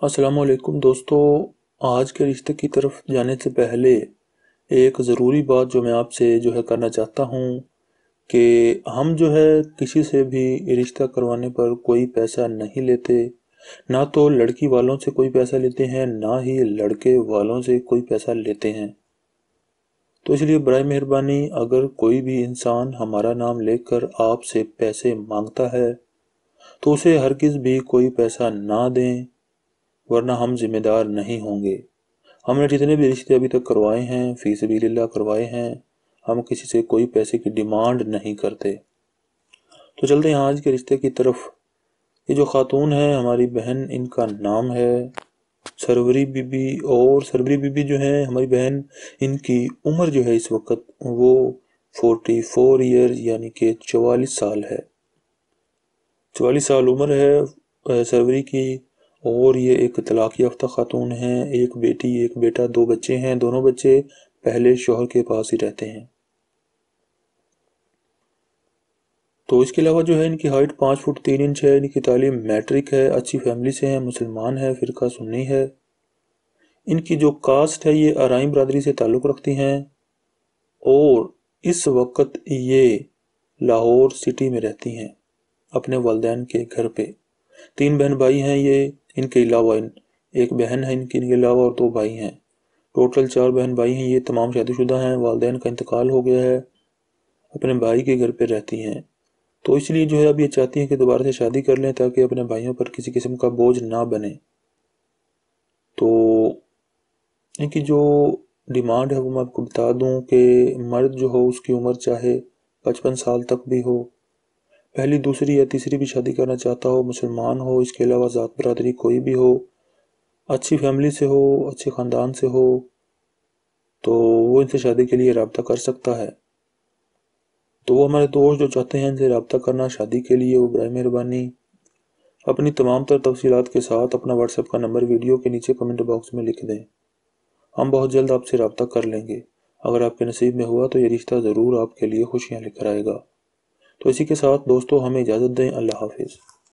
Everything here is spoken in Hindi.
असलकुम दोस्तों, आज के रिश्ते की तरफ़ जाने से पहले एक ज़रूरी बात जो मैं आपसे जो है करना चाहता हूँ कि हम जो है किसी से भी रिश्ता करवाने पर कोई पैसा नहीं लेते। ना तो लड़की वालों से कोई पैसा लेते हैं, ना ही लड़के वालों से कोई पैसा लेते हैं। तो इसलिए बर मेहरबानी, अगर कोई भी इंसान हमारा नाम लेकर आपसे पैसे माँगता है तो उसे हर किस भी कोई पैसा ना दें। वरना हम जिम्मेदार नहीं होंगे। हमने जितने भी रिश्ते अभी तक करवाए हैं फ़ीस भी लीला करवाए हैं, हम किसी से कोई पैसे की डिमांड नहीं करते। तो चलते हैं आज के रिश्ते की तरफ़। ये जो खातून है, हमारी बहन, इनका नाम है सरवरी बीबी और सरवरी बीबी जो है, हमारी बहन, इनकी उम्र जो है इस वक्त, वो फोर्टी फोर ईयर यानी कि चवालीस साल है। चवालीस साल उम्र है सरवरी की और ये एक तलाक याफ्ता खातून हैं, एक बेटी, एक बेटा, दो बच्चे हैं, दोनों बच्चे पहले शोहर के पास ही रहते हैं। तो इसके अलावा जो है, इनकी हाइट पाँच फुट तीन इंच है, इनकी तालीम मैट्रिक है, अच्छी फैमिली से है, मुसलमान है, फ़िरका सुन्नी है। इनकी जो कास्ट है, ये आरई बरदरी से ताल्लुक़ रखती हैं और इस वक्त ये लाहौर सिटी में रहती हैं, अपने वालदेन के घर पे। तीन बहन भाई हैं ये इनके अलावा इन, एक बहन है इनके अलावा और दो भाई हैं। टोटल चार बहन भाई हैं, ये तमाम शादीशुदा हैं, वालदेन का इंतकाल हो गया है, अपने भाई के घर पर रहती हैं। तो इसलिए जो है अब ये चाहती हैं कि दोबारा से शादी कर लें ताकि अपने भाइयों पर किसी किस्म का बोझ ना बने। तो इनकी जो डिमांड है, वो मैं आपको बता दूँ कि मर्द जो हो, उसकी उम्र चाहे पचपन साल तक भी हो पहली, दूसरी या तीसरी भी शादी करना चाहता हो, मुसलमान हो, इसके अलावा ज़ात बरदरी कोई भी हो, अच्छी फैमिली से हो, अच्छे ख़ानदान से हो तो वो इनसे शादी के लिए रबता कर सकता है। तो वो हमारे दोस्त जो चाहते हैं इनसे रबता करना, शादी के लिए वो बर मेहरबानी। अपनी तमाम तर तफसीत के साथ अपना व्हाट्सएप का नंबर वीडियो के नीचे कमेंट बॉक्स में लिख दें। हम बहुत जल्द आपसे रबता कर लेंगे। अगर आपके नसीब में हुआ तो ये रिश्ता ज़रूर आपके लिए खुशियाँ लेकर आएगा। तो इसी के साथ दोस्तों हमें इजाज़त दें अल्लाह हाफिज़।